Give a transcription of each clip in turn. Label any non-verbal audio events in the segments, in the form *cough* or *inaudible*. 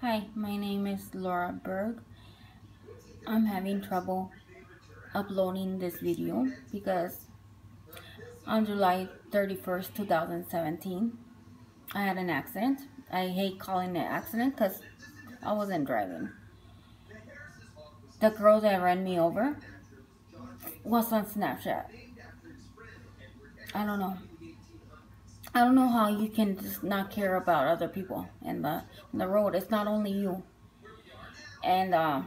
Hi, my name is Laura Berg. I'm having trouble uploading this video because on July 31st, 2017, I had an accident. I hate calling it accident because I wasn't driving. The girl that ran me over was on Snapchat. I don't know. I don't know how you can just not care about other people in the in the road. It's not only you. And uh,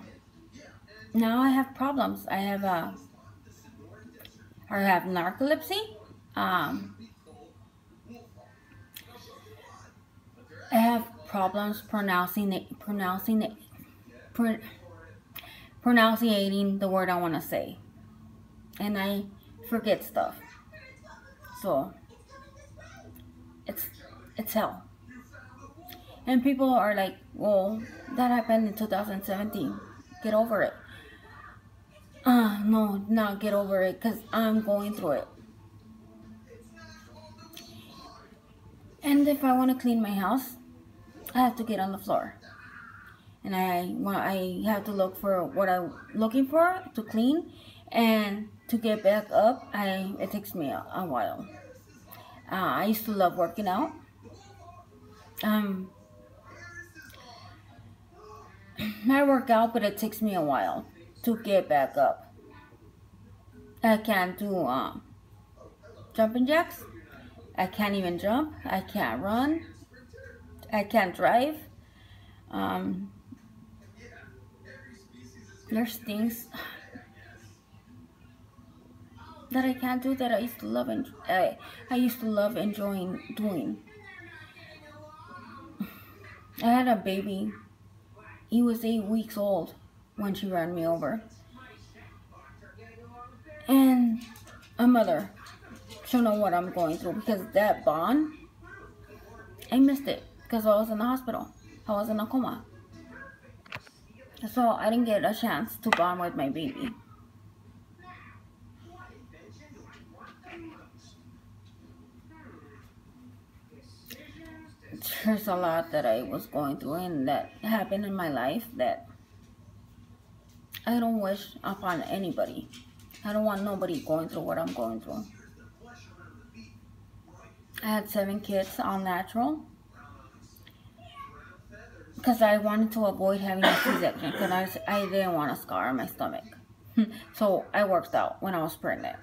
now I have problems. I have uh, I have narcolepsy. Um, I have problems pronouncing it, pronouncing it, pr pronouncing the word I want to say, and I forget stuff. So it's it's hell. And people are like, well, that happened in 2017. Get over it. Uh, no, not get over it because I'm going through it. And if I want to clean my house, I have to get on the floor. And I want I have to look for what I'm looking for to clean and to get back up, I it takes me a, a while. Uh, I used to love working out. Um, I work out, but it takes me a while to get back up. I can't do uh, jumping jacks. I can't even jump. I can't run. I can't drive. Um, there's things that I can't do that I used to love and I, used to love enjoying doing. I had a baby. He was eight weeks old when she ran me over. And a mother should know what I'm going through because that bond, I missed it because I was in the hospital. I was in a coma. So I didn't get a chance to bond with my baby. There's a lot that I was going through and that happened in my life that I don't wish upon anybody. I don't want nobody going through what I'm going through. I had seven kids, all natural. Because I wanted to avoid having a C-section because I, I didn't want a scar on my stomach. *laughs* so I worked out when I was pregnant.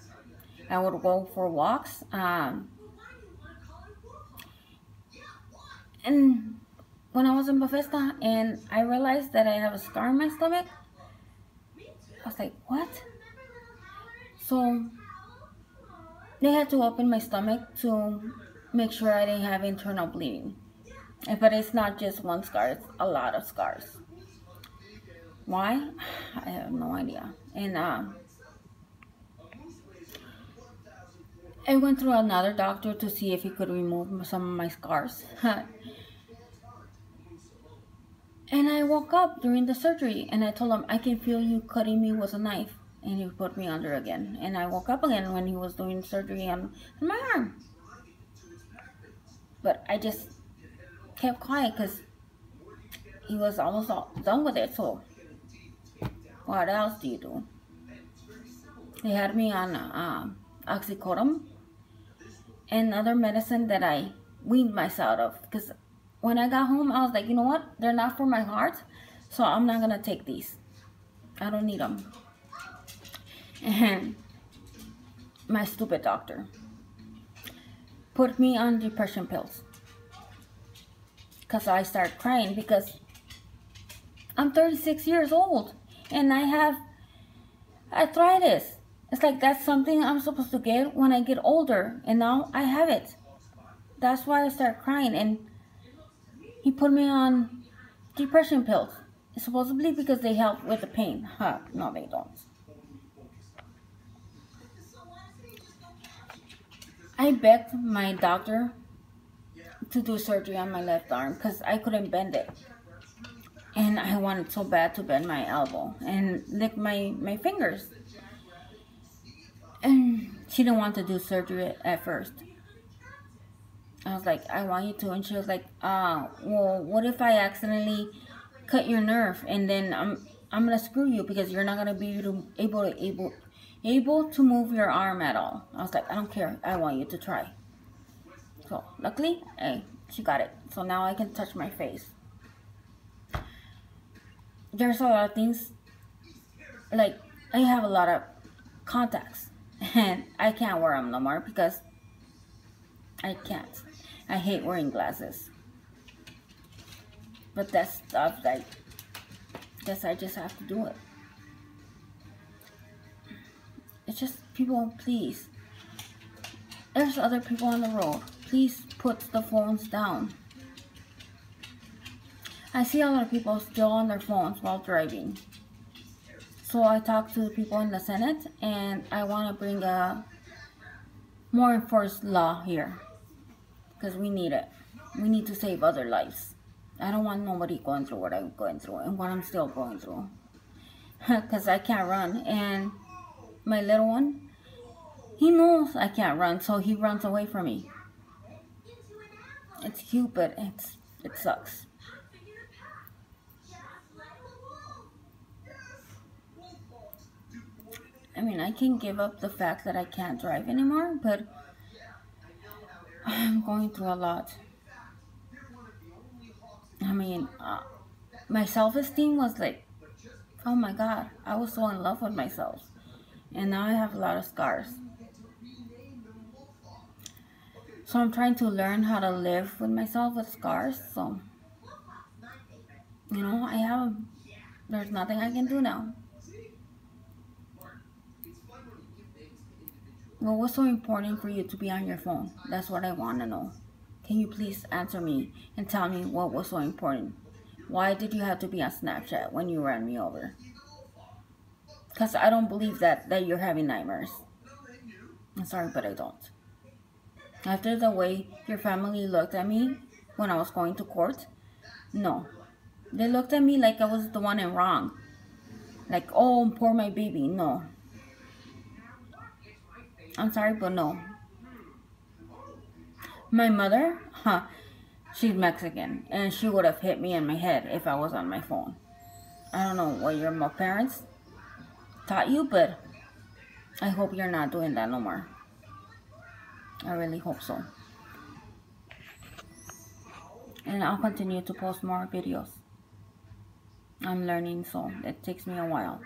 I would go for walks. Um, And when I was in Bethesda and I realized that I have a scar in my stomach, I was like, what? So they had to open my stomach to make sure I didn't have internal bleeding. But it's not just one scar, it's a lot of scars. Why? *sighs* I have no idea. And uh, I went through another doctor to see if he could remove some of my scars. *laughs* and I woke up during the surgery and I told him, I can feel you cutting me with a knife. And he put me under again. And I woke up again when he was doing surgery on, on my arm. But I just kept quiet because he was almost all done with it. So what else do you do? They had me on uh, oxycodone and other medicine that I weaned myself of because when I got home I was like you know what? They're not for my heart so I'm not gonna take these. I don't need them and my stupid doctor put me on depression pills. Because I start crying because I'm 36 years old and I have arthritis. It's like that's something I'm supposed to get when I get older, and now I have it. That's why I start crying, and he put me on depression pills. Supposedly because they help with the pain. Huh, no they don't. I begged my doctor to do surgery on my left arm because I couldn't bend it. And I wanted so bad to bend my elbow and lick my, my fingers and she didn't want to do surgery at first. I was like, I want you to. And she was like, uh, well, what if I accidentally cut your nerve, and then I'm I'm gonna screw you because you're not gonna be able to able able able to move your arm at all. I was like, I don't care. I want you to try. So luckily, hey, she got it. So now I can touch my face. There's a lot of things like I have a lot of contacts *laughs* and I can't wear them no more because I can't. I hate wearing glasses. But that's stuff I guess I just have to do it. It's just people, please. There's other people on the road. Please put the phones down. I see a lot of people still on their phones while driving. So I talked to the people in the Senate and I want to bring a more enforced law here because we need it. We need to save other lives. I don't want nobody going through what I'm going through and what I'm still going through *laughs* because I can't run and my little one he knows I can't run so he runs away from me. It's cute but it's it sucks. I mean, I can give up the fact that I can't drive anymore, but I'm going through a lot. I mean, uh, my self-esteem was like, oh my god, I was so in love with myself. And now I have a lot of scars. So I'm trying to learn how to live with myself with scars. So, you know, I have, there's nothing I can do now. Well, what's so important for you to be on your phone? That's what I want to know. Can you please answer me and tell me what was so important? Why did you have to be on Snapchat when you ran me over? Because I don't believe that, that you're having nightmares. I'm sorry, but I don't. After the way your family looked at me when I was going to court, no. They looked at me like I was the one in wrong. Like, oh, poor my baby. No, I'm sorry, but no. My mother, huh, she's Mexican, and she would have hit me in my head if I was on my phone. I don't know what your parents taught you, but I hope you're not doing that no more. I really hope so. And I'll continue to post more videos. I'm learning, so it takes me a while.